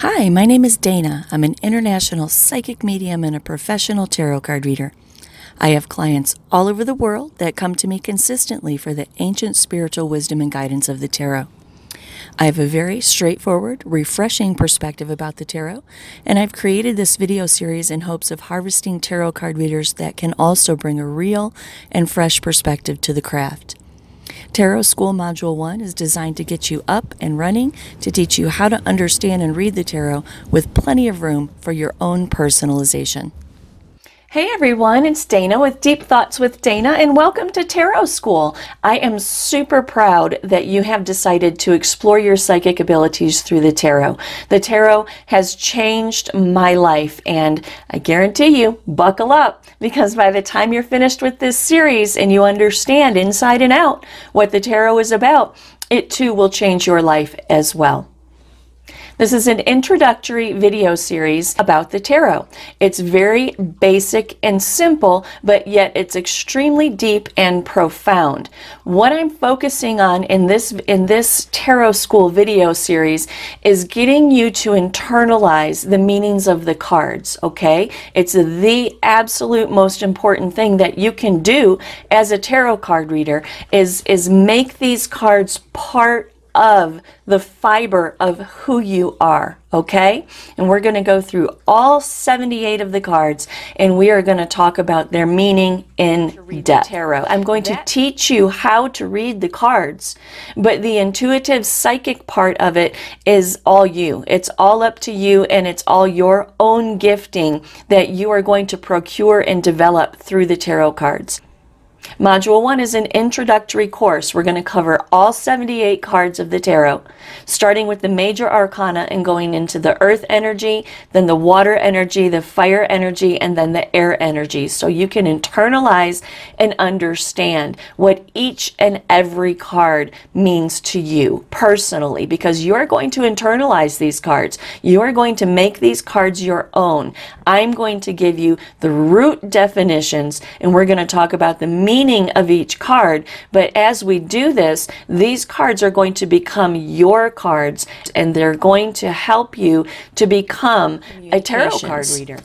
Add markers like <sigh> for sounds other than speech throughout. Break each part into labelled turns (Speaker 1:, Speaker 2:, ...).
Speaker 1: Hi, my name is Dana. I'm an international psychic medium and a professional tarot card reader. I have clients all over the world that come to me consistently for the ancient spiritual wisdom and guidance of the tarot. I have a very straightforward, refreshing perspective about the tarot, and I've created this video series in hopes of harvesting tarot card readers that can also bring a real and fresh perspective to the craft. Tarot School Module 1 is designed to get you up and running to teach you how to understand and read the tarot with plenty of room for your own personalization.
Speaker 2: Hey everyone, it's Dana with Deep Thoughts with Dana, and welcome to Tarot School. I am super proud that you have decided to explore your psychic abilities through the tarot. The tarot has changed my life, and I guarantee you, buckle up, because by the time you're finished with this series and you understand inside and out what the tarot is about, it too will change your life as well. This is an introductory video series about the tarot. It's very basic and simple, but yet it's extremely deep and profound. What I'm focusing on in this in this tarot school video series is getting you to internalize the meanings of the cards, okay? It's the absolute most important thing that you can do as a tarot card reader is is make these cards part of the fiber of who you are, okay? And we're going to go through all 78 of the cards and we are going to talk about their meaning in depth. Tarot. I'm going to teach you how to read the cards, but the intuitive psychic part of it is all you. It's all up to you and it's all your own gifting that you are going to procure and develop through the tarot cards. Module 1 is an introductory course. We're going to cover all 78 cards of the tarot, starting with the major arcana and going into the earth energy, then the water energy, the fire energy, and then the air energy. So you can internalize and understand what each and every card means to you personally, because you're going to internalize these cards. You're going to make these cards your own. I'm going to give you the root definitions, and we're going to talk about the meaning meaning of each card. But as we do this, these cards are going to become your cards and they're going to help you to become a tarot card reader.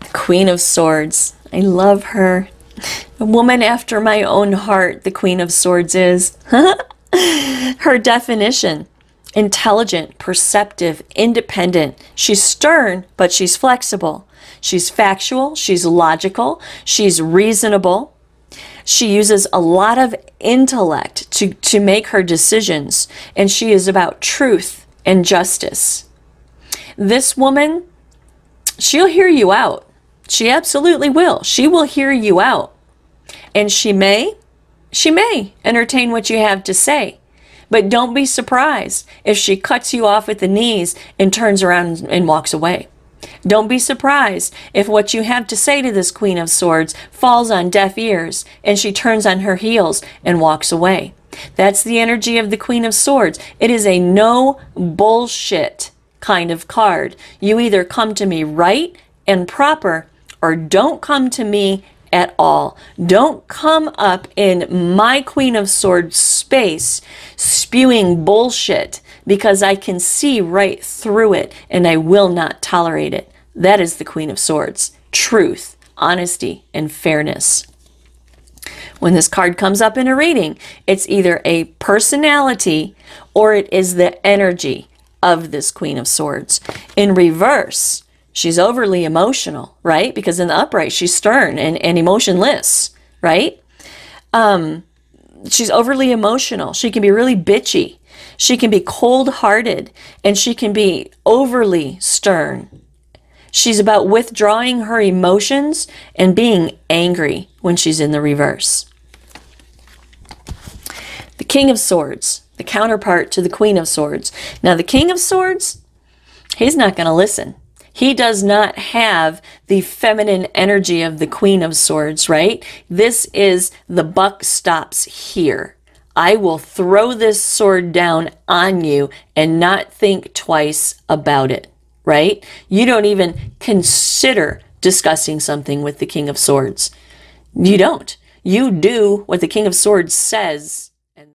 Speaker 2: The Queen of Swords. I love her. <laughs> A woman after my own heart, the Queen of Swords is. <laughs> her definition intelligent, perceptive, independent. She's stern, but she's flexible. She's factual, she's logical, she's reasonable. She uses a lot of intellect to, to make her decisions, and she is about truth and justice. This woman, she'll hear you out. She absolutely will. She will hear you out. And she may, she may entertain what you have to say. But don't be surprised if she cuts you off at the knees and turns around and walks away. Don't be surprised if what you have to say to this Queen of Swords falls on deaf ears and she turns on her heels and walks away. That's the energy of the Queen of Swords. It is a no bullshit kind of card. You either come to me right and proper or don't come to me at all. Don't come up in my Queen of Swords space spewing bullshit because I can see right through it and I will not tolerate it. That is the Queen of Swords. Truth, honesty, and fairness. When this card comes up in a reading, it's either a personality or it is the energy of this Queen of Swords. In reverse, she's overly emotional, right? Because in the upright, she's stern and, and emotionless, right? Um, she's overly emotional. She can be really bitchy. She can be cold hearted and she can be overly stern. She's about withdrawing her emotions and being angry when she's in the reverse. The King of Swords, the counterpart to the Queen of Swords. Now, the King of Swords, he's not going to listen. He does not have the feminine energy of the Queen of Swords, right? This is the buck stops here. I will throw this sword down on you and not think twice about it right? You don't even consider discussing something with the King of Swords. You don't. You do what the King of Swords says